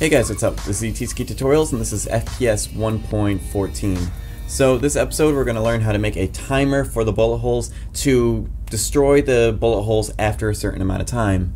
Hey guys, what's up? This is ETeeski Tutorials and this is FPS 1.14. So this episode we're going to learn how to make a timer for the bullet holes to destroy the bullet holes after a certain amount of time.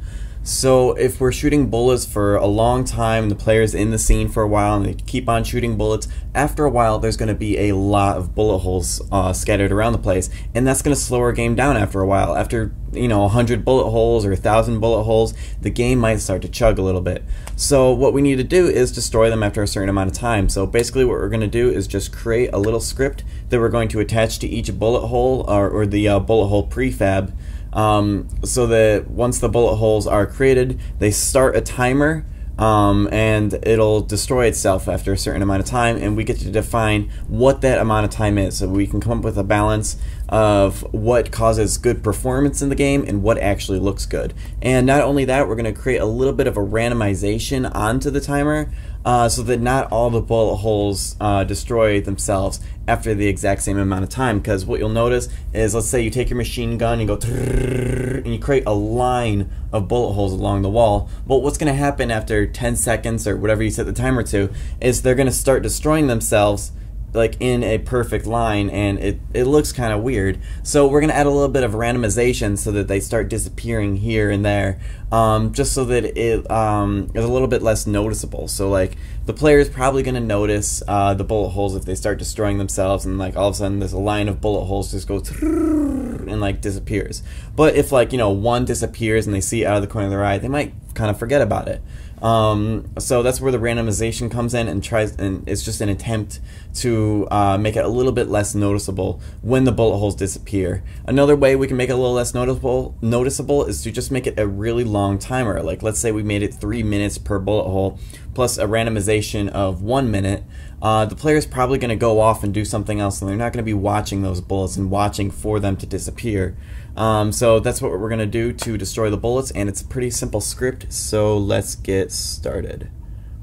So if we're shooting bullets for a long time, the player's in the scene for a while and they keep on shooting bullets, after a while there's going to be a lot of bullet holes uh, scattered around the place and that's going to slow our game down after a while. After, you know, 100 bullet holes or 1,000 bullet holes, the game might start to chug a little bit. So what we need to do is destroy them after a certain amount of time. So basically what we're going to do is just create a little script that we're going to attach to each bullet hole or, or the uh, bullet hole prefab um, so that once the bullet holes are created, they start a timer um, and it'll destroy itself after a certain amount of time and we get to define what that amount of time is. So we can come up with a balance of what causes good performance in the game and what actually looks good. And not only that we're going to create a little bit of a randomization onto the timer uh, so that not all the bullet holes uh, destroy themselves after the exact same amount of time. Because what you'll notice is, let's say you take your machine gun and go and you create a line of bullet holes along the wall. Well, what's going to happen after 10 seconds or whatever you set the timer to is they're going to start destroying themselves like in a perfect line and it, it looks kind of weird. So we're going to add a little bit of randomization so that they start disappearing here and there um, just so that it um, is a little bit less noticeable. So like the player is probably going to notice uh, the bullet holes if they start destroying themselves and like all of a sudden this line of bullet holes just goes and like disappears. But if like you know one disappears and they see it out of the corner of their eye, they might kind of forget about it. Um, so that's where the randomization comes in and tries and it's just an attempt to uh, make it a little bit less noticeable when the bullet holes disappear. Another way we can make it a little less noticeable noticeable is to just make it a really long timer. Like let's say we made it three minutes per bullet hole plus a randomization of one minute. Uh, the player is probably going to go off and do something else and they're not going to be watching those bullets and watching for them to disappear. Um, so that's what we're going to do to destroy the bullets, and it's a pretty simple script, so let's get started.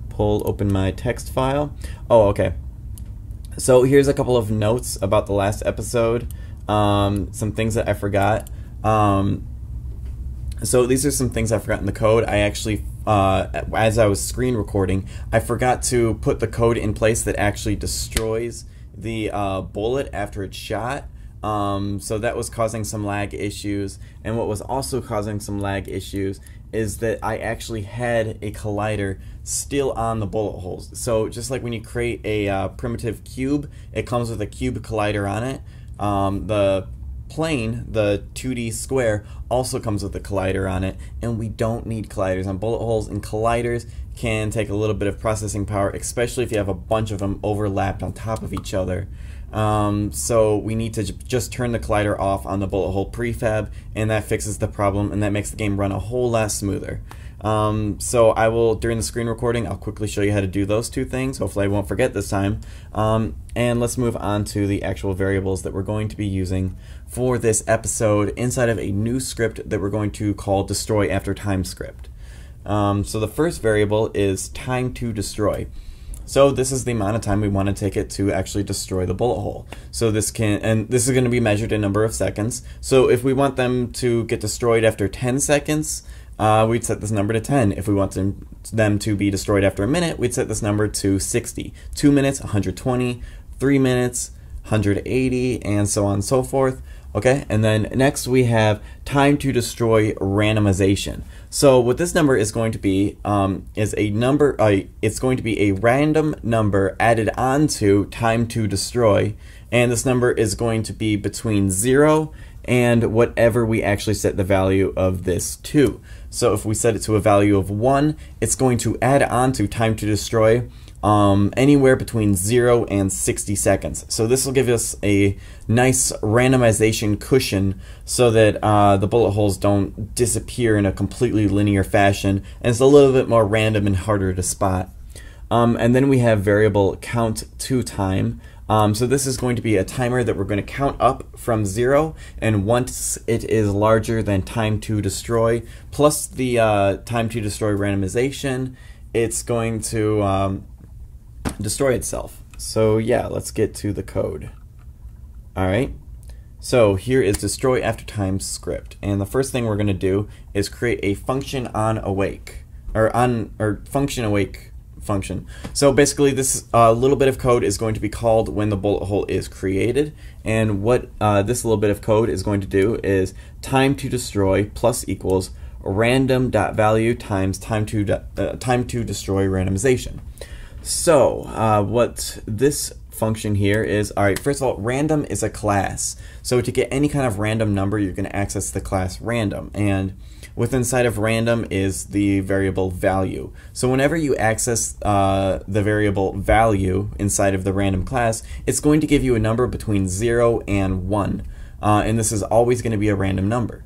Pull open my text file. Oh, okay. So here's a couple of notes about the last episode, um, some things that I forgot. Um, so these are some things I forgot in the code. I actually, uh, as I was screen recording, I forgot to put the code in place that actually destroys the uh, bullet after it's shot. Um, so that was causing some lag issues. And what was also causing some lag issues is that I actually had a collider still on the bullet holes. So just like when you create a uh, primitive cube, it comes with a cube collider on it. Um, the plane, the 2D square, also comes with a collider on it, and we don't need colliders on bullet holes, and colliders can take a little bit of processing power, especially if you have a bunch of them overlapped on top of each other. Um, so we need to just turn the collider off on the bullet hole prefab, and that fixes the problem, and that makes the game run a whole lot smoother. Um, so I will, during the screen recording, I'll quickly show you how to do those two things. Hopefully I won't forget this time. Um, and let's move on to the actual variables that we're going to be using for this episode inside of a new script that we're going to call destroy after time script. Um, so the first variable is time to destroy. So this is the amount of time we want to take it to actually destroy the bullet hole. So this can, and this is going to be measured in number of seconds. So if we want them to get destroyed after 10 seconds, uh, we'd set this number to 10. If we want them, to be destroyed after a minute, we'd set this number to 60. Two minutes, 120. Three minutes, 180, and so on and so forth. Okay, and then next we have time to destroy randomization. So what this number is going to be um, is a number, uh, it's going to be a random number added onto time to destroy, and this number is going to be between 0 and whatever we actually set the value of this to. So if we set it to a value of 1, it's going to add on to time to destroy um, anywhere between 0 and 60 seconds. So this will give us a nice randomization cushion so that uh, the bullet holes don't disappear in a completely linear fashion and it's a little bit more random and harder to spot. Um, and then we have variable count to time. Um, so this is going to be a timer that we're going to count up from zero, and once it is larger than time to destroy, plus the uh, time to destroy randomization, it's going to um, destroy itself. So yeah, let's get to the code. Alright, so here is destroy after time script. And the first thing we're going to do is create a function on awake, or on or function awake function. So basically, this uh, little bit of code is going to be called when the bullet hole is created. And what uh, this little bit of code is going to do is time to destroy plus equals random dot value times time to uh, time to destroy randomization. So uh, what this function here is, all right, first of all, random is a class. So to get any kind of random number, you're going to access the class random. And with inside of random is the variable value. So whenever you access uh, the variable value inside of the random class, it's going to give you a number between 0 and 1. Uh, and this is always going to be a random number.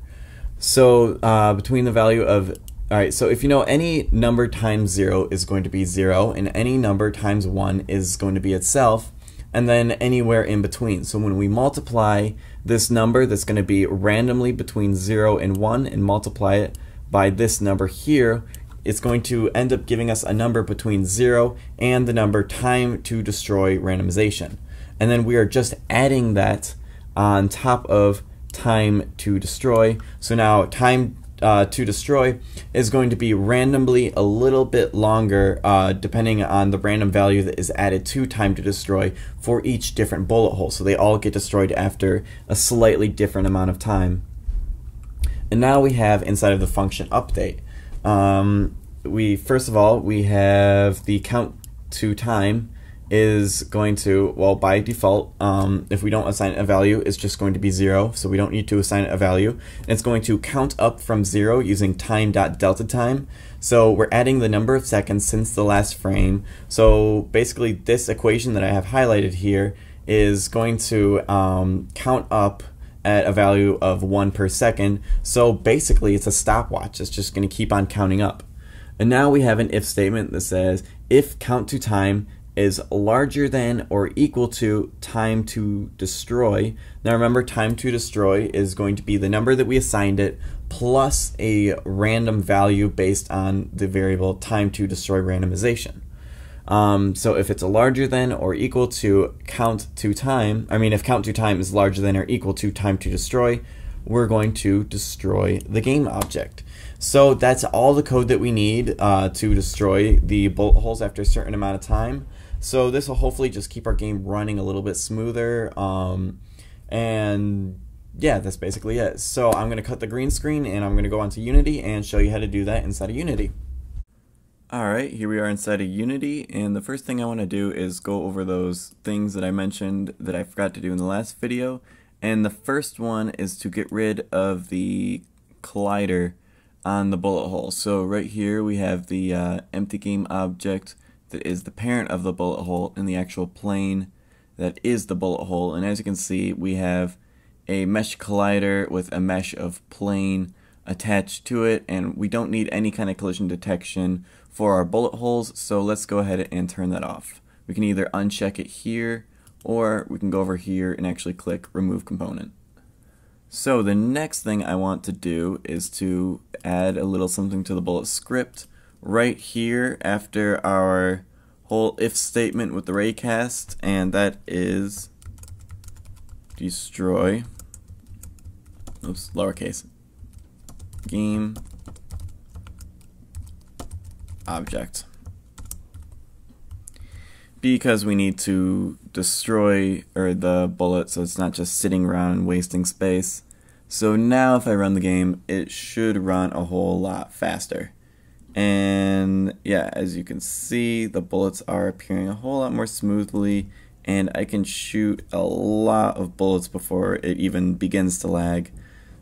So uh, between the value of all right, so if you know any number times 0 is going to be 0, and any number times 1 is going to be itself, and then anywhere in between. So when we multiply this number that's going to be randomly between 0 and 1 and multiply it by this number here, it's going to end up giving us a number between 0 and the number time to destroy randomization. And then we are just adding that on top of time to destroy. So now time uh, to destroy is going to be randomly a little bit longer uh, depending on the random value that is added to time to destroy for each different bullet hole. So they all get destroyed after a slightly different amount of time. And now we have inside of the function update. Um, we first of all we have the count to time is going to, well, by default, um, if we don't assign a value, it's just going to be zero, so we don't need to assign a value. And it's going to count up from zero using time.delta time. So we're adding the number of seconds since the last frame. So basically this equation that I have highlighted here is going to um, count up at a value of one per second. So basically it's a stopwatch. It's just going to keep on counting up. And now we have an if statement that says if count to time is larger than or equal to time to destroy. Now remember, time to destroy is going to be the number that we assigned it plus a random value based on the variable time to destroy randomization. Um, so if it's a larger than or equal to count to time, I mean if count to time is larger than or equal to time to destroy, we're going to destroy the game object. So that's all the code that we need uh, to destroy the bullet holes after a certain amount of time. So this will hopefully just keep our game running a little bit smoother. Um, and yeah, that's basically it. So I'm going to cut the green screen and I'm going to go onto Unity and show you how to do that inside of Unity. Alright, here we are inside of Unity, and the first thing I want to do is go over those things that I mentioned that I forgot to do in the last video. And the first one is to get rid of the collider on the bullet hole. So right here we have the uh, empty game object that is the parent of the bullet hole in the actual plane that is the bullet hole. And as you can see, we have a mesh collider with a mesh of plane attached to it and we don't need any kind of collision detection for our bullet holes so let's go ahead and turn that off. We can either uncheck it here or we can go over here and actually click remove component. So the next thing I want to do is to add a little something to the bullet script right here after our whole if statement with the raycast, and that is destroy, oops, lowercase, game object. Because we need to destroy or the bullet so it's not just sitting around and wasting space. So now if I run the game, it should run a whole lot faster. And yeah, as you can see, the bullets are appearing a whole lot more smoothly and I can shoot a lot of bullets before it even begins to lag.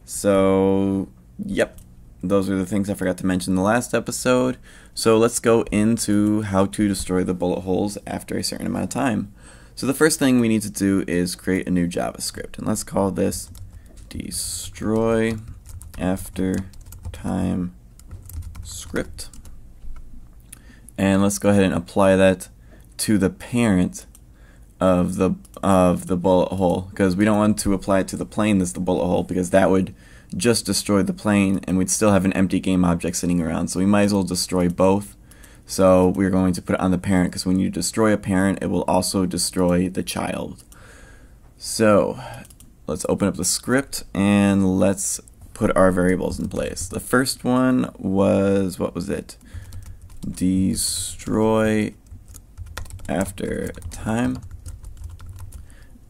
So, yep, those are the things I forgot to mention in the last episode. So let's go into how to destroy the bullet holes after a certain amount of time. So the first thing we need to do is create a new JavaScript, and let's call this destroy after time script. And let's go ahead and apply that to the parent of the of the bullet hole because we don't want to apply it to the plane that's the bullet hole because that would just destroy the plane and we'd still have an empty game object sitting around. So we might as well destroy both. So we're going to put it on the parent because when you destroy a parent it will also destroy the child. So let's open up the script and let's put our variables in place. The first one was, what was it? destroy after time.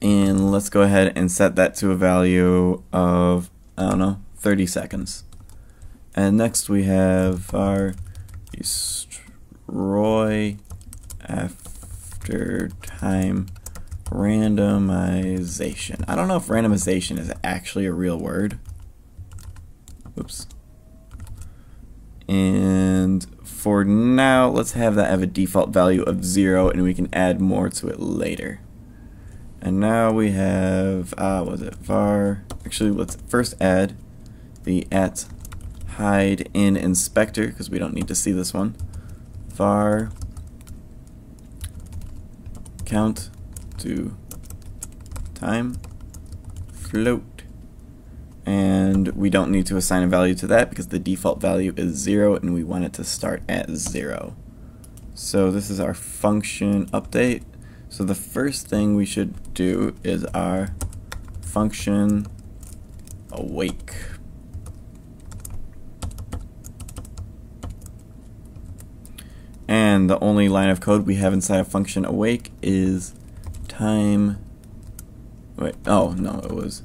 And let's go ahead and set that to a value of, I don't know, 30 seconds. And next we have our destroy after time randomization. I don't know if randomization is actually a real word. Oops. And for now, let's have that have a default value of 0 and we can add more to it later. And now we have, uh, was it var? Actually, let's first add the at hide in inspector because we don't need to see this one. var count to time float and we don't need to assign a value to that because the default value is 0 and we want it to start at 0. So this is our function update. So the first thing we should do is our function awake. And the only line of code we have inside of function awake is time wait oh no it was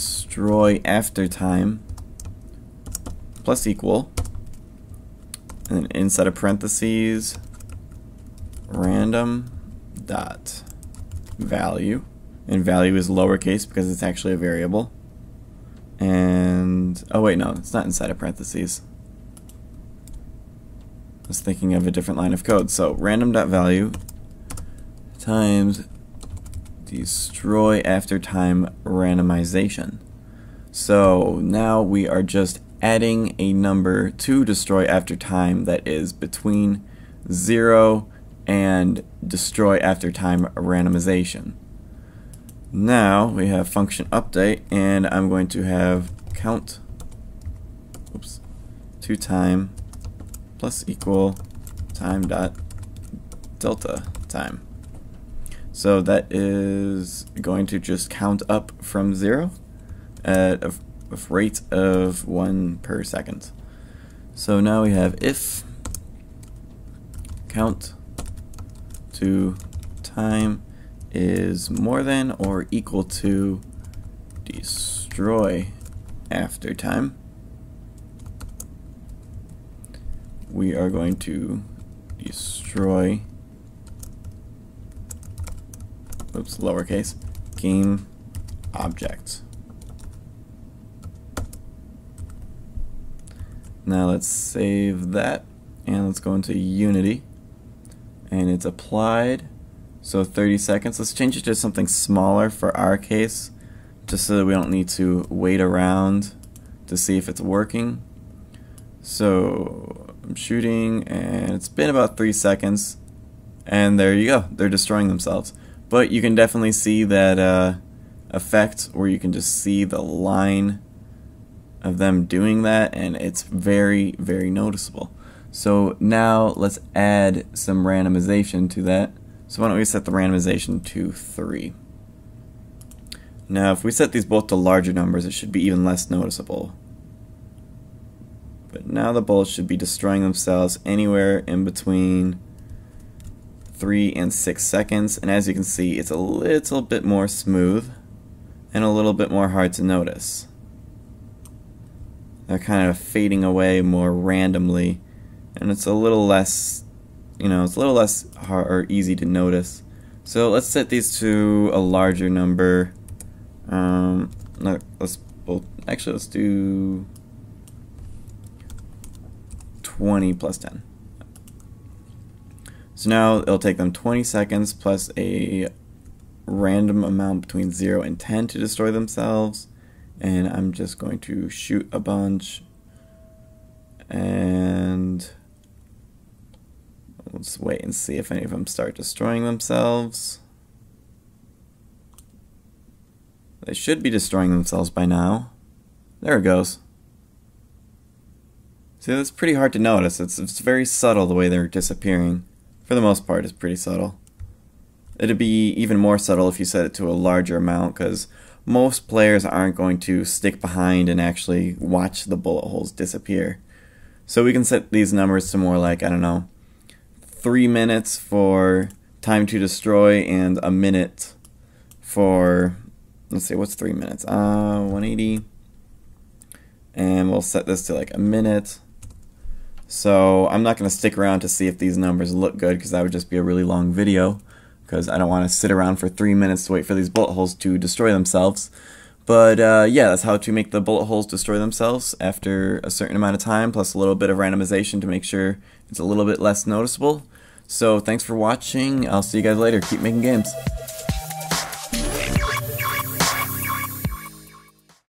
destroy after time plus equal. And then inside of parentheses random dot value. And value is lowercase because it's actually a variable. And oh wait no it's not inside of parentheses. I was thinking of a different line of code. So random dot value times destroy after time randomization. So now we are just adding a number to destroy after time that is between 0 and destroy after time randomization. Now we have function update and I'm going to have count oops, to time plus equal time dot delta time. So that is going to just count up from zero at a, a rate of one per second. So now we have if count to time is more than or equal to destroy after time. We are going to destroy oops, lowercase, game object. Now let's save that and let's go into Unity. And it's applied. So 30 seconds. Let's change it to something smaller for our case just so that we don't need to wait around to see if it's working. So I'm shooting and it's been about three seconds. And there you go. They're destroying themselves but you can definitely see that uh, effect where you can just see the line of them doing that and it's very very noticeable. So now let's add some randomization to that. So why don't we set the randomization to 3 now if we set these both to larger numbers it should be even less noticeable. But now the bullets should be destroying themselves anywhere in between 3 and 6 seconds and as you can see it's a little bit more smooth and a little bit more hard to notice. They're kind of fading away more randomly and it's a little less you know it's a little less hard or easy to notice. So let's set these to a larger number. Um, let's well, actually let's do 20 plus 10. So now it'll take them 20 seconds plus a random amount between 0 and 10 to destroy themselves. And I'm just going to shoot a bunch. And let's wait and see if any of them start destroying themselves. They should be destroying themselves by now. There it goes. See, that's pretty hard to notice. It's, it's very subtle the way they're disappearing for the most part, is pretty subtle. It'd be even more subtle if you set it to a larger amount, because most players aren't going to stick behind and actually watch the bullet holes disappear. So we can set these numbers to more like, I don't know, three minutes for time to destroy and a minute for let's see what's three minutes uh 180 and we'll set this to like a minute so I'm not going to stick around to see if these numbers look good because that would just be a really long video because I don't want to sit around for three minutes to wait for these bullet holes to destroy themselves. But uh, yeah, that's how to make the bullet holes destroy themselves after a certain amount of time, plus a little bit of randomization to make sure it's a little bit less noticeable. So thanks for watching. I'll see you guys later. Keep making games.